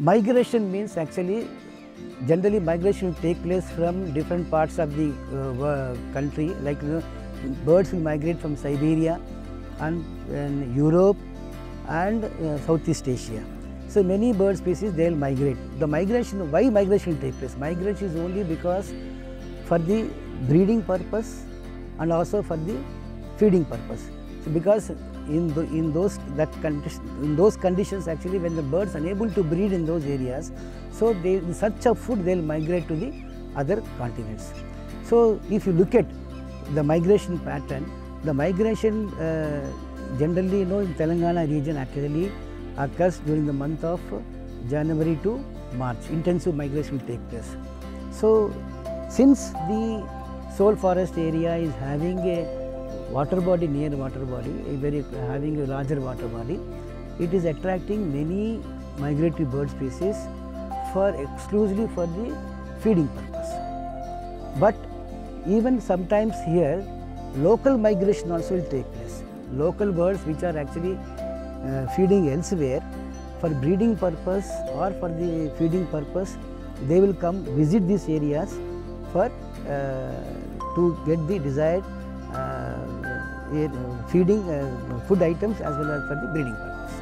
Migration means actually generally migration will take place from different parts of the uh, country like you know, birds will migrate from Siberia and, and Europe and uh, Southeast Asia. So many bird species they will migrate. The migration, why migration will take place? Migration is only because for the breeding purpose and also for the feeding purpose. So because in the, in those that condition, in those conditions actually when the birds are unable to breed in those areas, so they in search of food they will migrate to the other continents. So if you look at the migration pattern, the migration uh, generally you know in Telangana region actually occurs during the month of January to March. Intensive migration will take place. So since the Soul Forest area is having a water body near water body, very having a larger water body, it is attracting many migratory bird species for exclusively for the feeding purpose. But even sometimes here local migration also will take place. Local birds which are actually uh, feeding elsewhere for breeding purpose or for the feeding purpose they will come visit these areas for uh, to get the desired uh, feeding uh, food items as well as for the breeding purpose.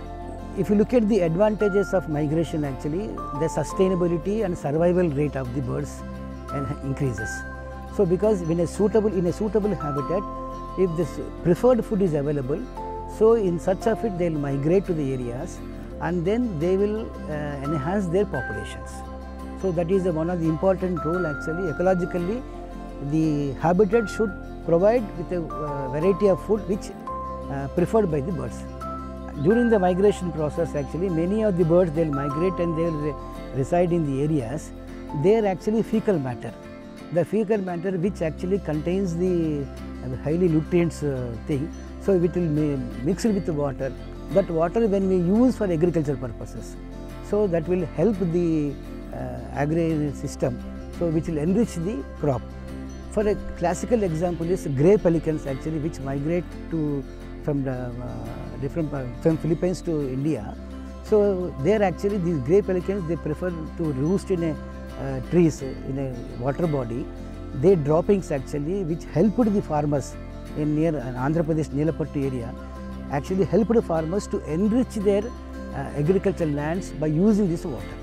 If you look at the advantages of migration actually the sustainability and survival rate of the birds increases. So because when a suitable in a suitable habitat if this preferred food is available so in search of it they will migrate to the areas and then they will uh, enhance their populations. So that is the one of the important role actually ecologically the habitat should provide with a uh, variety of food which uh, preferred by the birds. During the migration process actually many of the birds they will migrate and they will re- reside in the areas they are actually fecal matter. The fecal matter which actually contains the uh, highly nutrients thing so it will mi- mix it with the water. That water when we use for agriculture purposes so that will help the uh, agrarian system so which will enrich the crop. For a classical example is grey pelicans actually which migrate to from the uh, different par- from Philippines to India. So there actually these grey pelicans they prefer to roost in a uh, trees in a water body. Their droppings actually which helped the farmers in near Andhra Pradesh Nelapattu area actually helped the farmers to enrich their uh, agricultural lands by using this water.